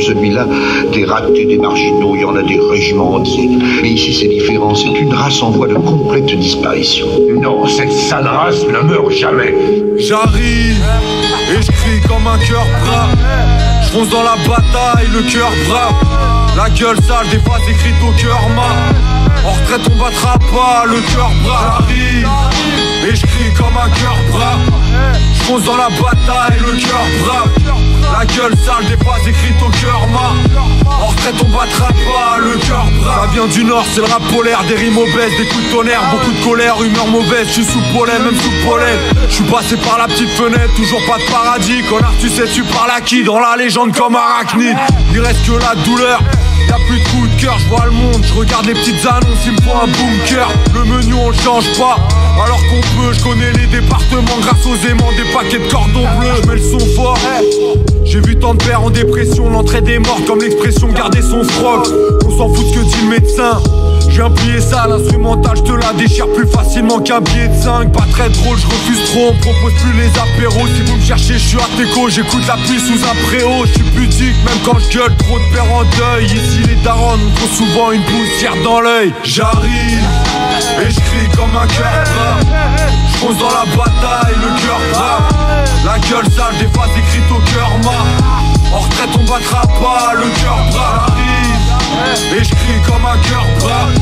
celui-là, des ratés, des marginaux, il y en a des régiments entiers. Mais ici, c'est différent. C'est une race en voie de complète disparition. Non, cette sale race ne meurt jamais. J'arrive et je crie comme un cœur brave. Je fonce dans la bataille, le cœur brave. La gueule sale, des phrases écrites au cœur mat. En retraite, on battra pas, le cœur brave. J'arrive et je crie comme un cœur brave. Je fonce dans la bataille, le cœur brave. Gueule sale, des phrases écrites au cœur mat. En retraite, on battra pas, le cœur brave. Ça vient du nord, c'est le rap polaire, des rimes obèses, des coups de tonnerre, beaucoup de colère, humeur mauvaise. Je suis sous pollen, même sous pollen. Je suis passé par la petite fenêtre, toujours pas de paradis. Connard, tu sais, tu parles à qui Dans la légende comme arachnide. Il reste que la douleur. Y'a plus de coup de cœur, je vois le monde, je regarde les petites annonces, il me faut un bunker. Le menu on change pas, alors qu'on peut, je connais les départements grâce aux aimants, des paquets de cordons bleus, je mets le son fort. J'ai vu tant de pères en dépression, l'entrée des morts comme l'expression garder son froc. On s'en fout ce que dit le médecin. J'ai un plié ça, l'instrumental, je te la déchire plus facilement qu'un billet de 5 Pas très drôle, je refuse trop, on propose plus les apéros. Si vous me cherchez, je suis à Teco, j'écoute la pluie sous un préau. Je suis pudique, même quand je gueule, trop de père en deuil. Ici les darons ont trop souvent une poussière dans l'œil. J'arrive, et je crie comme un cœur le cœur J'arrive, et je crie comme un cœur brave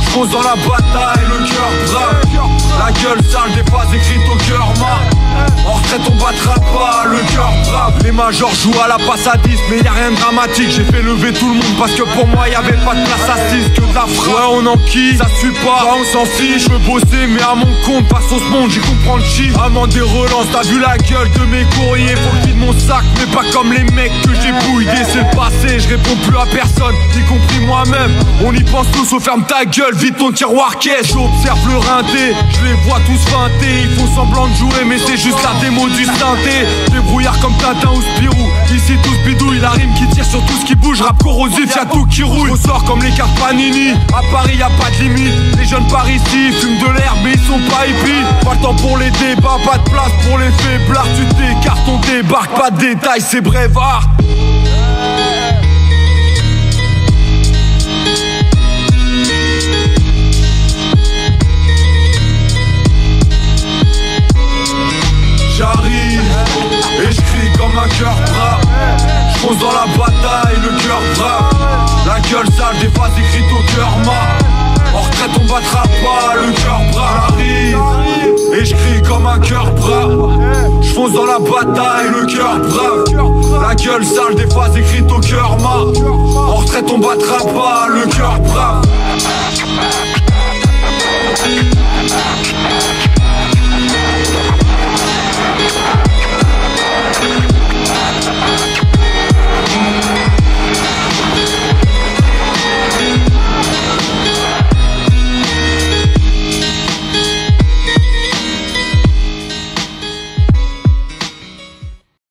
Je dans la bataille, le cœur brave La gueule sale, des phrases écrites au cœur mat en retraite on battra pas, le cœur brave. Les majors jouent à la passe à 10 Mais y'a rien de dramatique, j'ai fait lever tout le monde Parce que pour moi y'avait pas de place assise Que de la frappe, ouais on enquille, ça suit pas on s'en fiche, je veux bosser mais à mon compte Pas sauce monde, j'y comprends le chiffre. Avant des relances, t'as vu la gueule de mes courriers. Faut je vide mon sac, mais pas comme les mecs que j'ai bouillés C'est le passé, je réponds plus à personne, y compris moi-même. On y pense tous, au ferme ta gueule, vide ton tiroir caisse. J'observe le rinté, je les vois tous feinter Ils font semblant de jouer mais c'est juste la démo du synthé. Débrouillard comme Tintin ou Spirou. Ici tous bidouille, la rime qui tire sur tout ce qui bouge. Rap corrosif, y'a tout qui roule. Sort comme les cartes Panini. À Paris y a pas de limite. Les jeunes par ici fument de l'herbe mais ils sont pas hippies Pas le temps pour les débats, pas de place pour les faiblards Tu t'écartes, on débarque, pas de détails, c'est brevard Je fonce dans la bataille, le cœur brave La gueule sale, des phrases écrites au cœur mat. En retraite on battra pas, le cœur brave J'arrive et je crie comme un cœur brave Je fonce dans la bataille, le cœur brave La gueule sale, des phrases écrites au cœur mat. En retraite on battra pas, le